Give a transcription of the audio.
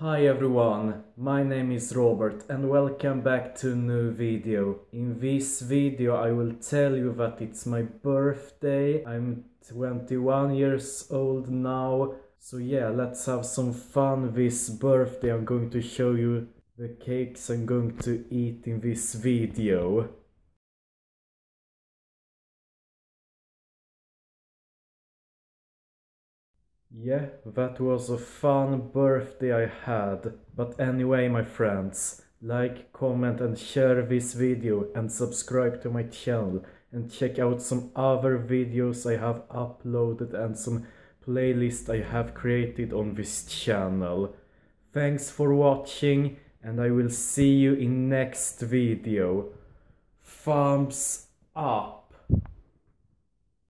Hi everyone, my name is Robert and welcome back to new video. In this video I will tell you that it's my birthday, I'm 21 years old now. So yeah, let's have some fun this birthday. I'm going to show you the cakes I'm going to eat in this video. Yeah, that was a fun birthday I had. But anyway, my friends, like, comment and share this video and subscribe to my channel and check out some other videos I have uploaded and some playlist I have created on this channel. Thanks for watching and I will see you in next video. Thumbs up!